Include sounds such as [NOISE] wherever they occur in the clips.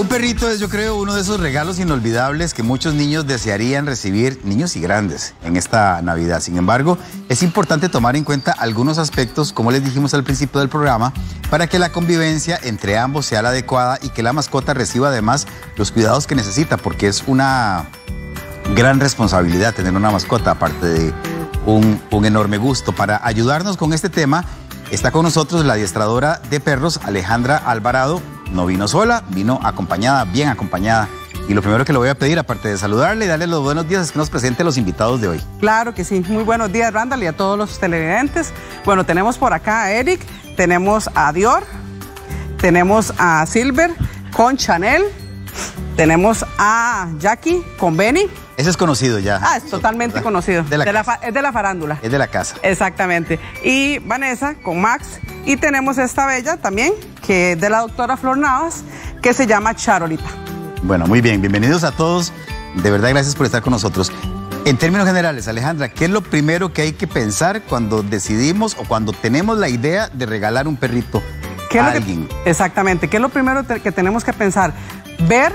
Un perrito es, yo creo, uno de esos regalos inolvidables que muchos niños desearían recibir, niños y grandes, en esta Navidad. Sin embargo, es importante tomar en cuenta algunos aspectos, como les dijimos al principio del programa, para que la convivencia entre ambos sea la adecuada y que la mascota reciba además los cuidados que necesita, porque es una gran responsabilidad tener una mascota, aparte de un, un enorme gusto. Para ayudarnos con este tema, está con nosotros la adiestradora de perros, Alejandra Alvarado no vino sola, vino acompañada, bien acompañada. Y lo primero que le voy a pedir, aparte de saludarle y darle los buenos días, es que nos presente los invitados de hoy. Claro que sí. Muy buenos días, Randall, y a todos los televidentes. Bueno, tenemos por acá a Eric, tenemos a Dior, tenemos a Silver con Chanel, tenemos a Jackie con Benny. Ese es conocido ya. Ah, es totalmente conocido. De la es de la farándula. Es de la casa. Exactamente. Y Vanessa con Max. Y tenemos esta bella también, que de la doctora Flor Navas, que se llama Charolita. Bueno, muy bien. Bienvenidos a todos. De verdad, gracias por estar con nosotros. En términos generales, Alejandra, ¿qué es lo primero que hay que pensar cuando decidimos o cuando tenemos la idea de regalar un perrito a alguien? exactamente. ¿Qué es lo primero que tenemos que pensar? Ver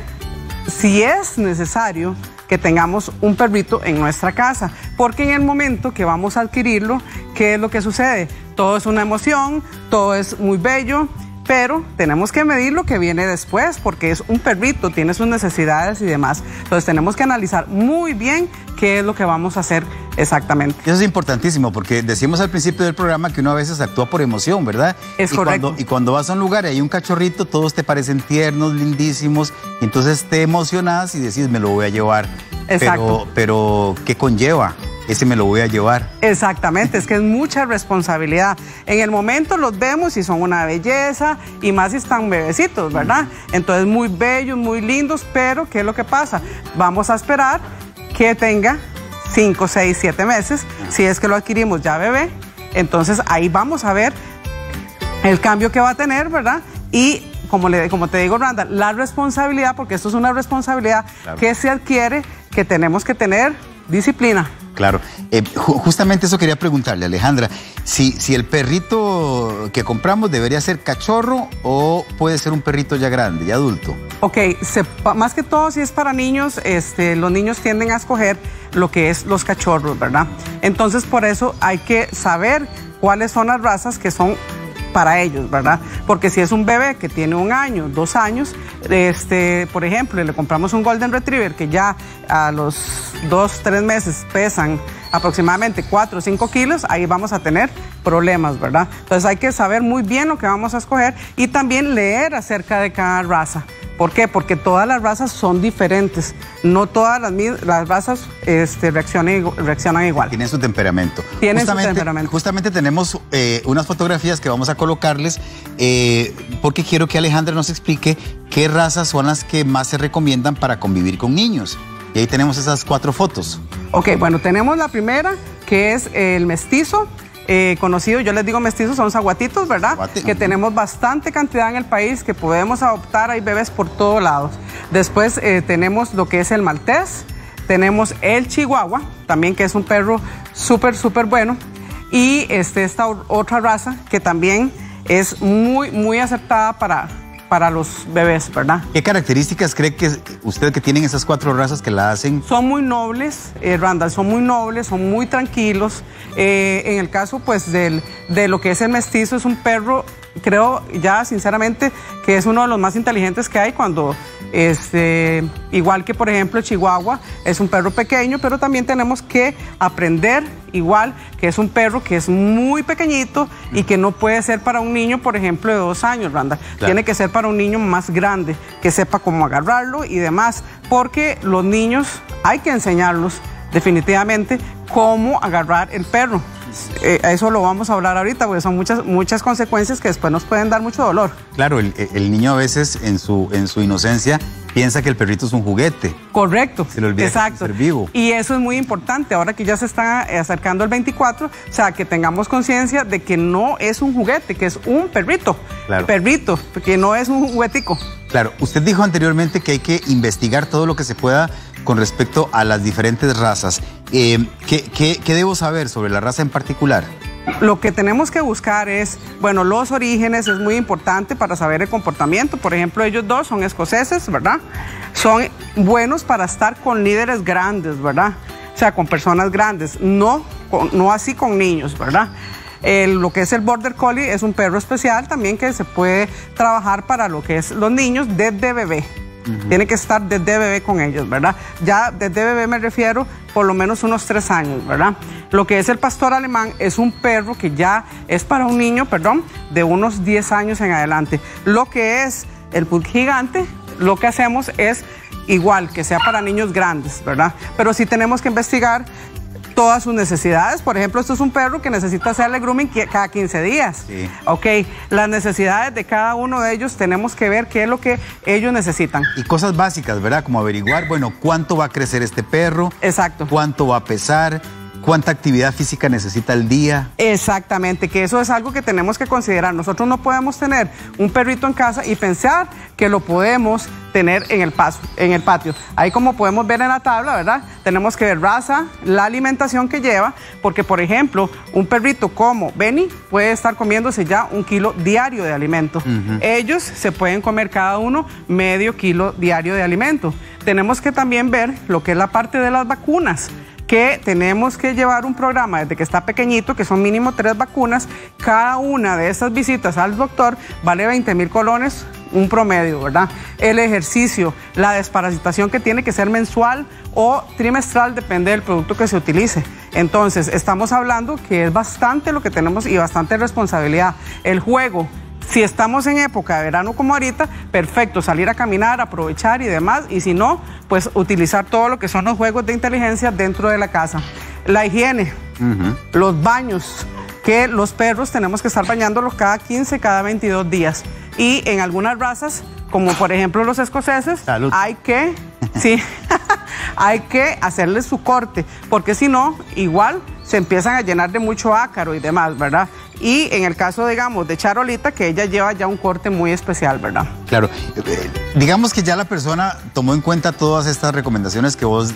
si es necesario que tengamos un perrito en nuestra casa, porque en el momento que vamos a adquirirlo, ¿qué es lo que sucede? Todo es una emoción, todo es muy bello, pero tenemos que medir lo que viene después, porque es un perrito, tiene sus necesidades y demás. Entonces tenemos que analizar muy bien qué es lo que vamos a hacer exactamente. Eso es importantísimo, porque decimos al principio del programa que uno a veces actúa por emoción, ¿verdad? Es y correcto. Cuando, y cuando vas a un lugar y hay un cachorrito, todos te parecen tiernos, lindísimos, y entonces te emocionas y decís, me lo voy a llevar. Exacto. Pero, pero ¿qué conlleva? Ese me lo voy a llevar. Exactamente, es que es mucha responsabilidad. En el momento los vemos y son una belleza y más si están bebecitos, ¿verdad? Entonces muy bellos, muy lindos, pero ¿qué es lo que pasa? Vamos a esperar que tenga 5, 6, 7 meses, si es que lo adquirimos ya bebé, entonces ahí vamos a ver el cambio que va a tener, ¿verdad? Y como, le, como te digo, Randa, la responsabilidad, porque esto es una responsabilidad que se adquiere, que tenemos que tener disciplina. Claro. Eh, justamente eso quería preguntarle, Alejandra. Si, si el perrito que compramos debería ser cachorro o puede ser un perrito ya grande, ya adulto. Ok, más que todo si es para niños, este, los niños tienden a escoger lo que es los cachorros, ¿verdad? Entonces por eso hay que saber cuáles son las razas que son para ellos, ¿verdad? Porque si es un bebé que tiene un año, dos años, este, por ejemplo, le compramos un Golden Retriever que ya a los dos, tres meses pesan aproximadamente 4 o 5 kilos, ahí vamos a tener problemas, ¿verdad? Entonces hay que saber muy bien lo que vamos a escoger y también leer acerca de cada raza. ¿Por qué? Porque todas las razas son diferentes. No todas las, las razas este, reaccionan, reaccionan, igual. Tienen su temperamento. Tienen justamente, su temperamento. Justamente tenemos eh, unas fotografías que vamos a colocarles eh, porque quiero que Alejandra nos explique qué razas son las que más se recomiendan para convivir con niños. Y ahí tenemos esas cuatro fotos. Ok, bueno, tenemos la primera que es el mestizo eh, conocido, yo les digo mestizos, son zaguatitos, ¿verdad? Que tenemos bastante cantidad en el país, que podemos adoptar, hay bebés por todos lados. Después eh, tenemos lo que es el maltés, tenemos el chihuahua, también que es un perro súper, súper bueno, y este, esta otra raza que también es muy, muy aceptada para, para los bebés, ¿verdad? ¿Qué características cree que usted que tienen esas cuatro razas que la hacen? Son muy nobles, eh, Randall, son muy nobles, son muy tranquilos. Eh, en el caso, pues, del, de lo que es el mestizo, es un perro, creo ya sinceramente que es uno de los más inteligentes que hay cuando este, igual que por ejemplo Chihuahua es un perro pequeño, pero también tenemos que aprender igual que es un perro que es muy pequeñito y que no puede ser para un niño, por ejemplo, de dos años, Randa. Tiene que ser para un niño más grande, que sepa cómo agarrarlo y demás, porque los niños hay que enseñarlos definitivamente cómo agarrar el perro. Eh, eso lo vamos a hablar ahorita, porque son muchas, muchas consecuencias que después nos pueden dar mucho dolor. Claro, el, niño a veces en su, en su inocencia piensa que el perrito es un juguete. Correcto. Se le olvida Exacto. ser vivo. Y eso es muy importante, ahora que ya se está acercando el 24, o sea, que tengamos conciencia de que no es un juguete, que es un perrito. Claro. Perrito, que no es un juguetico. Claro, usted dijo anteriormente que hay que investigar todo lo que se pueda con respecto a las diferentes razas. Eh, ¿qué, debo saber sobre la raza en particular? lo que tenemos que buscar es, bueno, los orígenes es muy importante para saber el comportamiento. Por ejemplo, ellos dos son escoceses, ¿verdad? Son buenos para estar con líderes grandes, ¿verdad? O sea, con personas grandes, no, no así con niños, ¿verdad? lo que es el Border Collie es un perro especial también que se puede trabajar para lo que es los niños desde bebé. Tiene que estar desde bebé con ellos, ¿verdad? Ya desde bebé me refiero por lo menos unos tres años, ¿verdad? Lo que es el pastor alemán es un perro que ya es para un niño, perdón, de unos 10 años en adelante. Lo que es el pug gigante, lo que hacemos es igual, que sea para niños grandes, ¿verdad? Pero sí tenemos que investigar todas sus necesidades. Por ejemplo, esto es un perro que necesita hacerle grooming cada 15 días. Sí. Ok, las necesidades de cada uno de ellos tenemos que ver qué es lo que ellos necesitan. Y cosas básicas, ¿verdad? Como averiguar, bueno, cuánto va a crecer este perro. Exacto. Cuánto va a pesar cuánta actividad física necesita el día. Exactamente, que eso es algo que tenemos que considerar. Nosotros no podemos tener un perrito en casa y pensar que lo podemos tener en el, paso, en el patio. Ahí como podemos ver en la tabla, ¿verdad? Tenemos que ver raza, la alimentación que lleva, porque por ejemplo, un perrito como Benny puede estar comiéndose ya un kilo diario de alimento. Ellos se pueden comer cada uno medio kilo diario de alimento. Tenemos que también ver lo que es la parte de las vacunas que tenemos que llevar un programa desde que está pequeñito, que son mínimo tres vacunas. Cada una de esas visitas al doctor vale 20 mil colones, un promedio, ¿verdad? El ejercicio, la desparasitación que tiene que ser mensual o trimestral, depende del producto que se utilice. Entonces, estamos hablando que es bastante lo que tenemos y bastante responsabilidad. El juego, si estamos en época de verano como ahorita, perfecto, salir a caminar, aprovechar y demás. Y si no, pues utilizar todo lo que son los juegos de inteligencia dentro de la casa. La higiene, los baños, que los perros tenemos que estar bañándolos cada 15, cada 22 días. Y en algunas razas, como por ejemplo los escoceses, hay que, sí, [LAUGHS] hay que hacerles su corte, porque si no, igual se empiezan a llenar de mucho ácaro y demás, ¿verdad? Y en el caso, digamos, de Charolita, que ella lleva ya un corte muy especial, ¿verdad? Claro. Eh, digamos que ya la persona tomó en cuenta todas estas recomendaciones que vos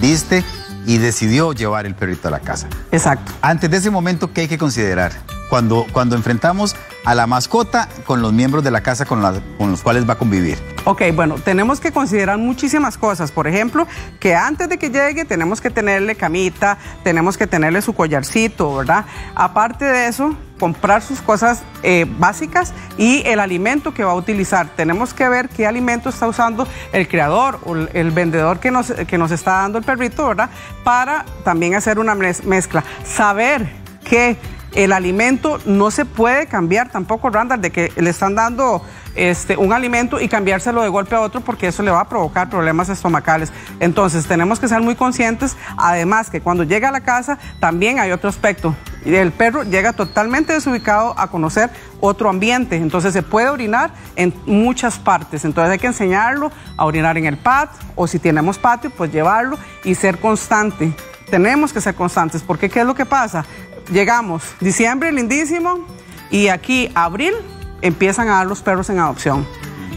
diste y decidió llevar el perrito a la casa. Exacto. Antes de ese momento, ¿qué hay que considerar? Cuando, cuando enfrentamos a la mascota con los miembros de la casa con, con los cuales va a convivir. Ok, bueno, tenemos que considerar muchísimas cosas. Por ejemplo, que antes de que llegue tenemos que tenerle camita, tenemos que tenerle su collarcito, ¿verdad? Aparte de eso, comprar sus cosas eh, básicas y el alimento que va a utilizar. Tenemos que ver qué alimento está usando el creador o el vendedor que nos, que nos está dando el perrito, ¿verdad? Para también hacer una mezcla. Saber que el alimento no se puede cambiar tampoco, Randall, de que le están dando este, un alimento y cambiárselo de golpe a otro porque eso le va a provocar problemas estomacales. Entonces tenemos que ser muy conscientes, además que cuando llega a la casa también hay otro aspecto. El perro llega totalmente desubicado a conocer otro ambiente, entonces se puede orinar en muchas partes, entonces hay que enseñarlo a orinar en el patio o si tenemos patio, pues llevarlo y ser constante. Tenemos que ser constantes porque ¿qué es lo que pasa? Llegamos, diciembre lindísimo, y aquí abril empiezan a dar los perros en adopción.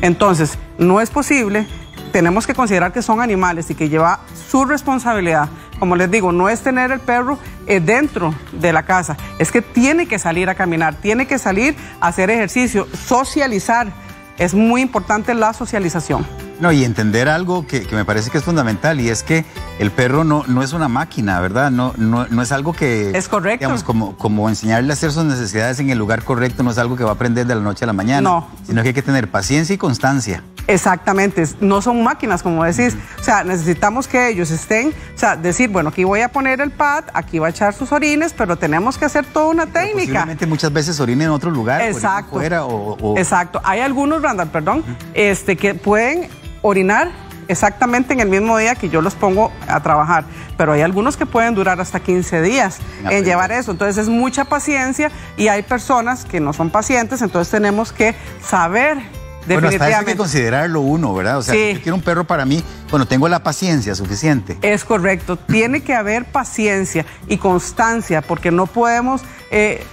Entonces, no es posible, tenemos que considerar que son animales y que lleva su responsabilidad. Como les digo, no es tener el perro eh, dentro de la casa, es que tiene que salir a caminar, tiene que salir a hacer ejercicio, socializar. Es muy importante la socialización. No, y entender algo que, me parece que es fundamental y es que el perro no, no es una máquina, ¿verdad? No, no, es algo que... Es correcto. Digamos, como, como enseñarle a hacer sus necesidades en el lugar correcto no es algo que va a aprender de la noche a la mañana. No. Sino que hay que tener paciencia y constancia. Exactamente, no son máquinas, como decís. O sea, necesitamos que ellos estén, o sea, decir, bueno, aquí voy a poner el pad, aquí va a echar sus orines, pero tenemos que hacer toda una técnica. Posiblemente muchas veces orinen en otro lugar. Exacto. Fuera, o, Exacto. Hay algunos, Randall, perdón, este, que pueden orinar exactamente en el mismo día que yo los pongo a trabajar, pero hay algunos que pueden durar hasta 15 días en llevar eso, entonces es mucha paciencia y hay personas que no son pacientes, entonces tenemos que saber bueno, hasta eso hay que considerarlo uno, ¿verdad? O sea, si yo quiero un perro para mí, bueno, tengo la paciencia suficiente. Es correcto, tiene que haber paciencia y constancia, porque no podemos eh,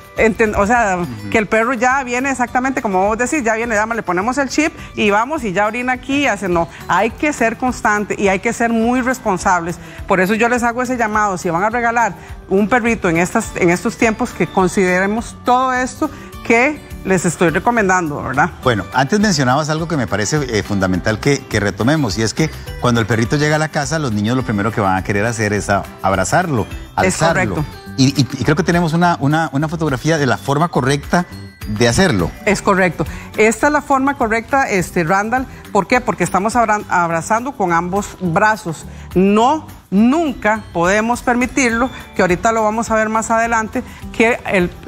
o sea, que el perro ya viene exactamente como vos decís, ya viene, dama, le ponemos el chip y vamos y ya orina aquí y hace, no, hay que ser constante y hay que ser muy responsables. Por eso yo les hago ese llamado, si van a regalar un perrito en, estas, en estos tiempos, que consideremos todo esto que les estoy recomendando, ¿verdad? Bueno, antes mencionabas algo que me parece eh, fundamental que, retomemos, y es que cuando el perrito llega a la casa, los niños lo primero que van a querer hacer es abrazarlo, alzarlo. Es correcto. Y, creo que tenemos una, una, fotografía de la forma correcta de hacerlo. Es correcto. Esta es la forma correcta, este, Randall. ¿Por qué? Porque estamos abrazando con ambos brazos. No, nunca podemos permitirlo, que ahorita lo vamos a ver más adelante, que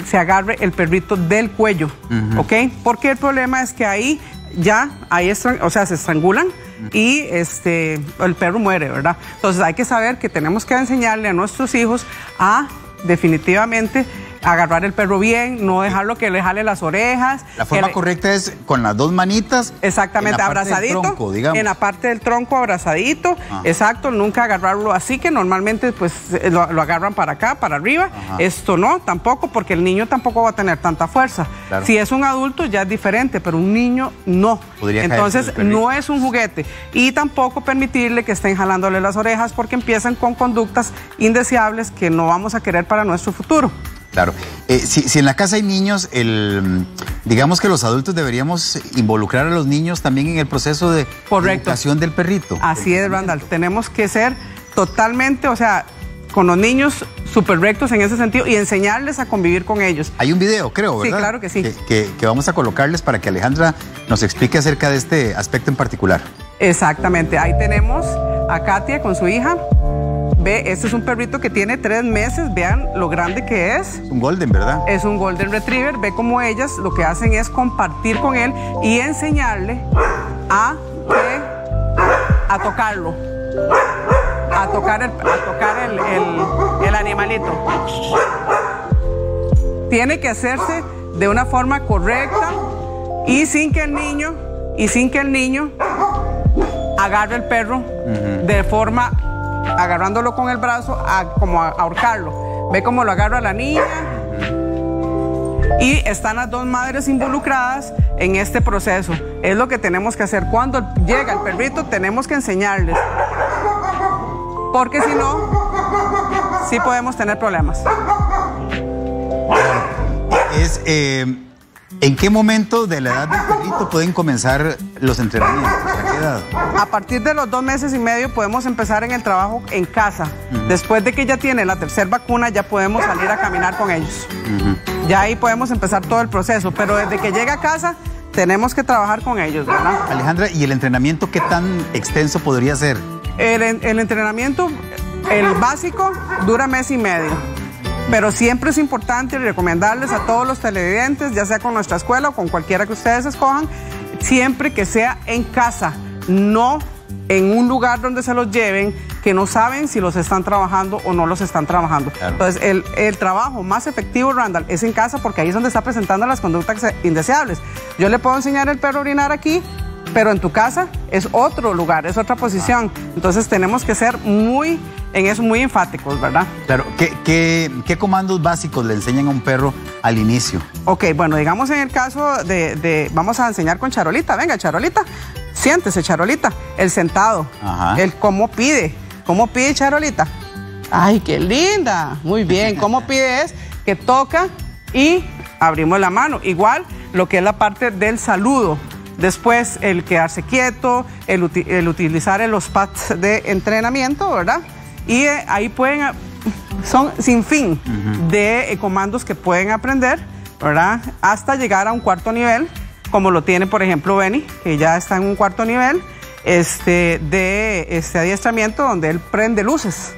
se agarre el perrito del cuello. ¿Ok? Porque el problema es que ahí ya, ahí o sea, se estrangulan y este, el perro muere, ¿verdad? Entonces hay que saber que tenemos que enseñarle a nuestros hijos a definitivamente agarrar el perro bien, no dejarlo que le jale las orejas. La forma correcta es con las dos manitas. Exactamente, abrazadito. en la parte del tronco abrazadito, exacto, nunca agarrarlo así que normalmente pues eh, lo, agarran para acá, para arriba. Esto no, tampoco, porque el niño tampoco va a tener tanta fuerza. Si es un adulto ya es diferente, pero un niño no. Entonces no es un juguete. Y tampoco permitirle que estén jalándole las orejas porque empiezan con conductas indeseables que no vamos a querer para nuestro futuro. Claro. Eh, si, en la casa hay niños, el, digamos que los adultos deberíamos involucrar a los niños también en el proceso de educación del perrito. Así es, Randall. Tenemos que ser totalmente, o sea, con los niños súper rectos en ese sentido y enseñarles a convivir con ellos. Hay un video, creo, ¿verdad? Sí, claro que sí. Que, que, vamos a colocarles para que Alejandra nos explique acerca de este aspecto en particular. Exactamente. Ahí tenemos a Katia con su hija. Ve, este es un perrito que tiene tres meses, vean lo grande que es. Un golden, ¿verdad? Es un golden retriever, ve cómo ellas lo que hacen es compartir con él y enseñarle a, a tocarlo, a tocar, el, a tocar el, el animalito. Tiene que hacerse de una forma correcta y sin que el niño, y sin que el niño agarre el perro de forma agarrándolo con el brazo, a, como ahorcarlo. Ve cómo lo agarra la niña. Y están las dos madres involucradas en este proceso. Es lo que tenemos que hacer. Cuando llega el perrito, tenemos que enseñarles. Porque si no, sí podemos tener problemas. Es. Eh ¿En qué momento de la edad del perrito pueden comenzar los entrenamientos? ¿A qué edad? A partir de los dos meses y medio podemos empezar en el trabajo en casa. Después de que ya tiene la tercera vacuna, ya podemos salir a caminar con ellos. Ya ahí podemos empezar todo el proceso, pero desde que llega a casa tenemos que trabajar con ellos, ¿verdad? Alejandra, ¿y el entrenamiento qué tan extenso podría ser? El, el entrenamiento, el básico, dura mes y medio. Pero siempre es importante recomendarles a todos los televidentes, ya sea con nuestra escuela o con cualquiera que ustedes escojan, siempre que sea en casa, no en un lugar donde se los lleven que no saben si los están trabajando o no los están trabajando. Entonces, el, el, trabajo más efectivo, Randall, es en casa porque ahí es donde está presentando las conductas indeseables. Yo le puedo enseñar el perro a orinar aquí, pero en tu casa es otro lugar, es otra posición. Entonces, tenemos que ser muy en eso muy enfáticos, ¿verdad? Claro, ¿Qué, qué, comandos básicos le enseñan a un perro al inicio? Ok, bueno, digamos en el caso de, vamos a enseñar con Charolita, venga, Charolita, siéntese, Charolita, el sentado, el cómo pide, cómo pide Charolita. Ay, qué linda, muy bien, cómo [LAUGHS] pide es que toca y abrimos la mano, igual lo que es la parte del saludo, Después el quedarse quieto, el, el, utilizar los pads de entrenamiento, ¿verdad? Y eh, ahí pueden, son sin fin de eh, comandos que pueden aprender, ¿verdad? Hasta llegar a un cuarto nivel, como lo tiene, por ejemplo, Benny, que ya está en un cuarto nivel este, de este adiestramiento donde él prende luces.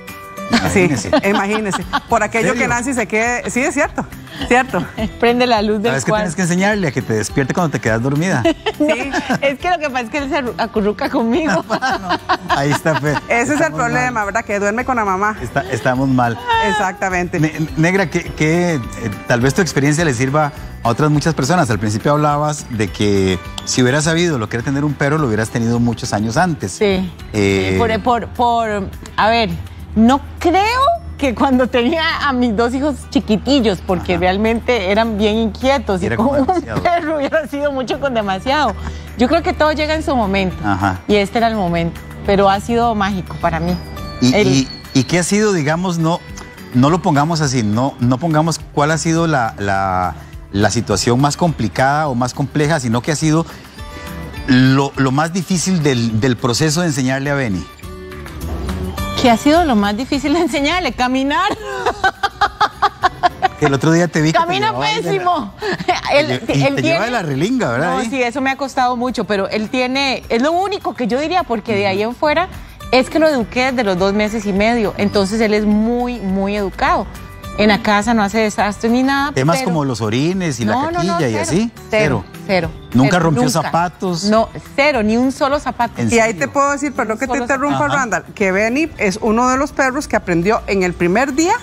Imagínese. Sí, imagínese. Por aquello que Nancy se quede. Sí, es cierto. Cierto. Prende la luz del ¿Sabes que tienes que enseñarle a que te despierte cuando te quedas dormida? [LAUGHS] sí. Es que lo que pasa es que él se acurruca conmigo. [LAUGHS] Ahí está, Fe. Ese es el problema, ¿verdad? Que duerme con la mamá. estamos mal. Exactamente. negra, que, eh, tal vez tu experiencia le sirva a otras muchas personas. Al principio hablabas de que si hubieras sabido lo que era tener un perro, lo hubieras tenido muchos años antes. Sí. Eh, por, por, por, a ver, no creo que cuando tenía a mis dos hijos chiquitillos, porque realmente eran bien inquietos y, Era con como un perro hubiera sido mucho con demasiado. Yo creo que todo llega en su momento Ajá. y este era el momento, pero ha sido mágico para mí. ¿Y, El- y- y qué ha sido, digamos, no, no lo pongamos así, no, no pongamos cuál ha sido la, la- la situación más complicada o más compleja, sino que ha sido lo, lo más difícil del, del proceso de enseñarle a Benny? Que ha sido lo más difícil de enseñarle, caminar. Que el otro día te vi que te Camina de la- pésimo. te Él- lle- y él te lleva de la relinga, ¿verdad? No, sí, eso me ha costado mucho, pero él tiene, es lo único que yo diría, porque de ahí en fuera es que lo eduqué desde los dos meses y medio, entonces él es muy, muy educado. En la casa no hace desastres ni nada. Temas pero- como los orines y la No, caquilla no, y cero, así. Cero, cero. Nunca cero, rompió nunca. zapatos. No, cero, ni un solo zapato. Y ahí te puedo decir, perdón que te interrumpa. Randall, que Benny es uno de los perros que aprendió en el primer día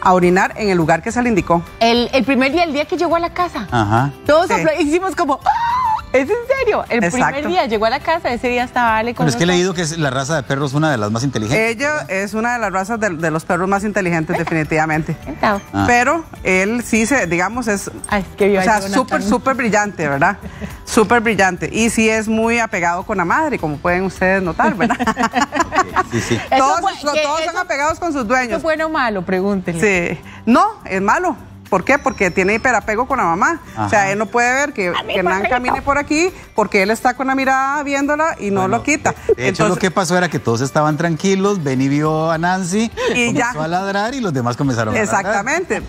a orinar en el lugar que se le indicó. El, el primer día, el día que llegó a la casa, Ajá. todos Sí. hicimos como, ¡Ah! ¿Es en serio? El primer día llegó a la casa, ese día estaba Ale con Pero es que he leído que es la raza de perros una de las más inteligentes. Ella es una de las razas de, de los perros más inteligentes, definitivamente. Sentado. Ah. Pero él sí se, digamos, es Ay, es que vio o sea, súper, súper brillante, ¿verdad? [LAUGHS] Súper brillante. Y sí es muy apegado con la madre, como pueden ustedes notar, ¿verdad? [LAUGHS] Sí, sí. Todos fue- todos son apegados con sus ¿Eso dueños. es bueno o malo? Pregúntenle. Sí. No, es malo. ¿Por qué? Porque tiene hiperapego con la mamá. O sea, él no puede ver que, que Nan camine por aquí porque él está con la mirada viéndola y no Bueno, lo quita. De, de hecho, lo que pasó era que todos estaban tranquilos, Benny vio a Nancy, Y comenzó ya. a ladrar y los demás comenzaron a ladrar. Exactamente.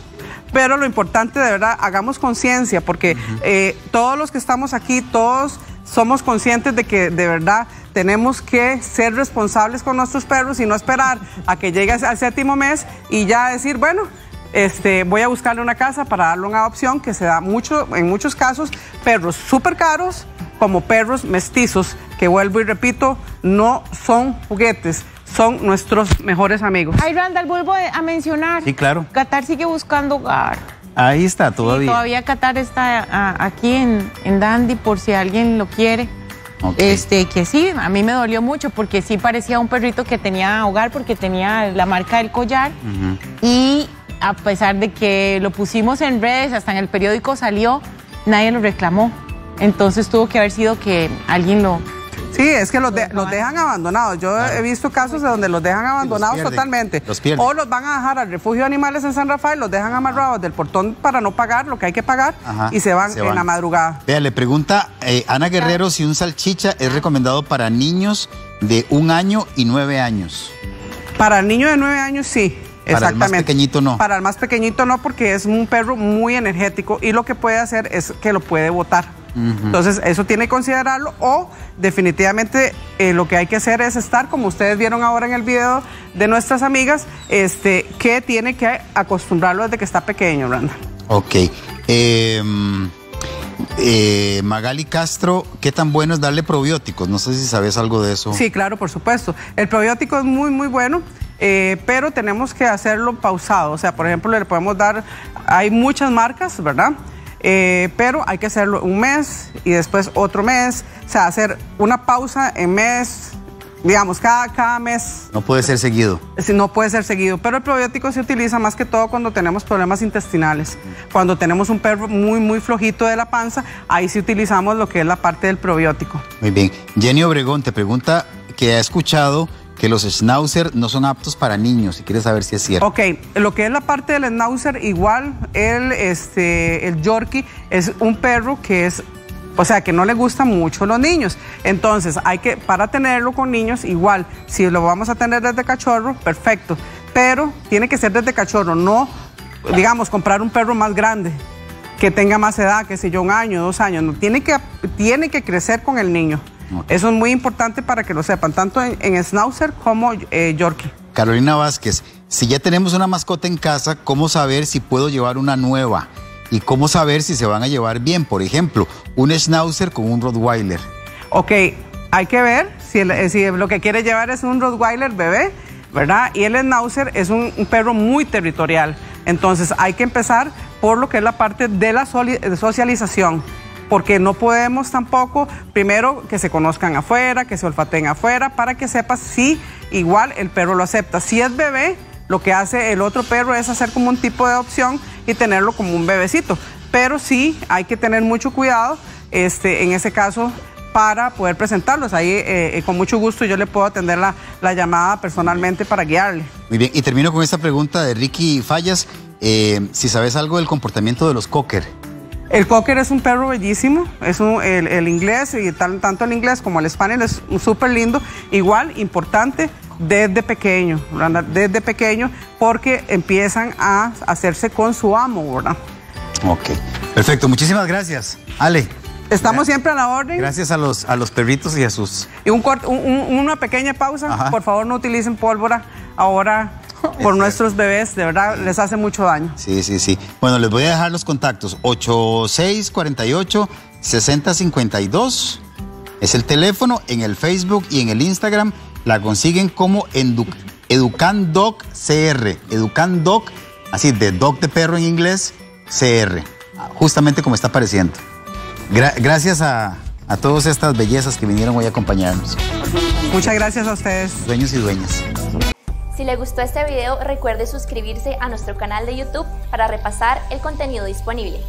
Pero lo importante, de verdad, hagamos conciencia, porque eh, todos los que estamos aquí, todos somos conscientes de que de verdad tenemos que ser responsables con nuestros perros y no esperar a que llegue al séptimo mes y ya decir, bueno, este, voy a buscarle una casa para darle una adopción que se da mucho, en muchos casos, perros súper caros como perros mestizos, que vuelvo y repito, no son juguetes, son nuestros mejores amigos. Ay, Randall, vuelvo a mencionar. Sí, claro. Qatar sigue buscando hogar. Ahí está, Sí, todavía. todavía Qatar está aquí en, en Dandy por si alguien lo quiere. Ok. Este, que sí, a mí me dolió mucho porque sí parecía un perrito que tenía hogar porque tenía la marca del collar. Y a pesar de que lo pusimos en redes, hasta en el periódico salió, nadie lo reclamó. Entonces tuvo que haber sido que alguien lo... Sí, es que los, de- los dejan abandonados. Yo he visto casos de donde los dejan abandonados pierden, totalmente. los pierden. O los van a dejar al refugio de animales en San Rafael, los dejan amarrados del portón para no pagar lo que hay que pagar Ajá, y se van se en la madrugada. Vea, le pregunta eh, Ana Guerrero si un salchicha es recomendado para niños de un año y nueve años. Para el niño de nueve años sí. Para el más pequeñito, no. Para el más pequeñito no, porque es un perro muy energético y lo que puede hacer es que lo puede botar. Entonces, eso tiene que considerarlo o definitivamente eh, lo que hay que hacer es estar, como ustedes vieron ahora en el video de nuestras amigas, este, que tiene que acostumbrarlo desde que está pequeño, Randa. Ok. Eh, eh, Magali Castro, ¿qué tan bueno es darle probióticos? No sé si sabes algo de eso. Sí, claro, por supuesto. El probiótico es muy, muy bueno, eh, pero tenemos que hacerlo pausado. O sea, por ejemplo, le podemos dar, hay muchas marcas, ¿verdad? Eh, pero hay que hacerlo un mes y después otro mes. O sea, hacer una pausa en mes, digamos, cada, cada mes. No puede ser seguido. No puede ser seguido, pero el probiótico se utiliza más que todo cuando tenemos problemas intestinales. Cuando tenemos un perro muy, muy flojito de la panza, ahí sí utilizamos lo que es la parte del probiótico. Muy bien. Jenny Obregón te pregunta que ha escuchado que los schnauzer no son aptos para niños y quiere saber si es cierto. Ok, lo que es la parte del schnauzer, igual el, este, el Yorkie es un perro que es, o sea, que no le gustan mucho los niños. Entonces, hay que, para tenerlo con niños, igual, si lo vamos a tener desde cachorro, perfecto. Pero tiene que ser desde cachorro, no, digamos, comprar un perro más grande que tenga más edad, que sé yo, un año, dos años. No, tiene, que, tiene que crecer con el niño. Eso es muy importante para que lo sepan, tanto en, en Schnauzer como eh, Yorkie. Carolina Vázquez, si ya tenemos una mascota en casa, ¿cómo saber si puedo llevar una nueva? ¿Y cómo saber si se van a llevar bien? Por ejemplo, un schnauzer con un rottweiler. Ok, hay que ver si, el- eh, si lo que quiere llevar es un Rottweiler bebé, ¿verdad? Y el Schnauzer es un, un perro muy territorial. Entonces hay que empezar por lo que es la parte de la socialización. Porque no podemos tampoco, primero, que se conozcan afuera, que se olfateen afuera, para que sepas si igual el perro lo acepta. Si es bebé, lo que hace el otro perro es hacer como un tipo de opción y tenerlo como un bebecito. Pero sí hay que tener mucho cuidado este, en ese caso para poder presentarlos. Ahí eh, eh, con mucho gusto yo le puedo atender la, la, llamada personalmente para guiarle. Muy bien, y termino con esta pregunta de Ricky Fallas. Eh, si sabes algo del comportamiento de los cocker. El cocker es un perro bellísimo, es un, el, el, inglés, y tal, tanto el inglés como el español es súper lindo. Igual, importante, desde pequeño, ¿verdad? Desde pequeño, porque empiezan a hacerse con su amo, ¿verdad? Ok, perfecto, muchísimas gracias. Ale. Estamos siempre a la orden. Gracias a los, a los perritos y a sus... Y un, un, un una pequeña pausa, Ajá. por favor no utilicen pólvora ahora por nuestros bebés, de verdad les hace mucho daño. Sí, sí, sí. Bueno, les voy a dejar los contactos. 8648-6052 es el teléfono, en el Facebook y en el Instagram la consiguen como EducanDoc CR. EducanDoc, así de Doc de perro en inglés, CR. Justamente como está apareciendo. Gra gracias a, a todas estas bellezas que vinieron hoy a acompañarnos. Muchas gracias a ustedes. Dueños y dueñas. Si le gustó este video, recuerde suscribirse a nuestro canal de YouTube para repasar el contenido disponible.